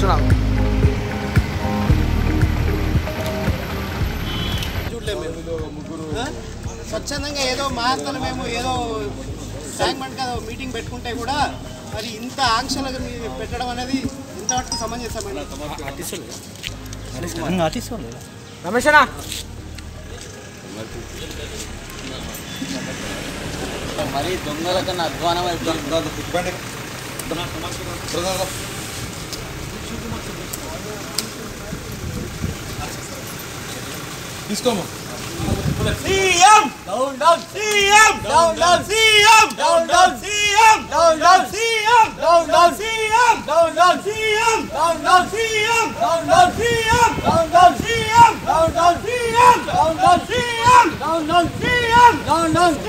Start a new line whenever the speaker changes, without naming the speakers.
చూస్తున్నాం స్వచ్ఛందంగా ఏదో మహాత్మలు మేము ఏదో సాంగ్మెంట్గా మీటింగ్ పెట్టుకుంటే కూడా మరి ఇంత ఆంక్షలు పెట్టడం అనేది ఇంతవరకు సమంజసమండి రమేషనా?
మరీ దొంగల కన్నా అధ్వానం అయిపోయింది Please come on.
CM! Down, down, CM! Down, down, CM! Down, down, CM! Down, down, CM! Down, down, CM! Down, down, CM! Down, down, CM! Down, down, CM! Down, down, CM! Down, down, CM! Down, down, CM! Down, down, CM!
Down, down,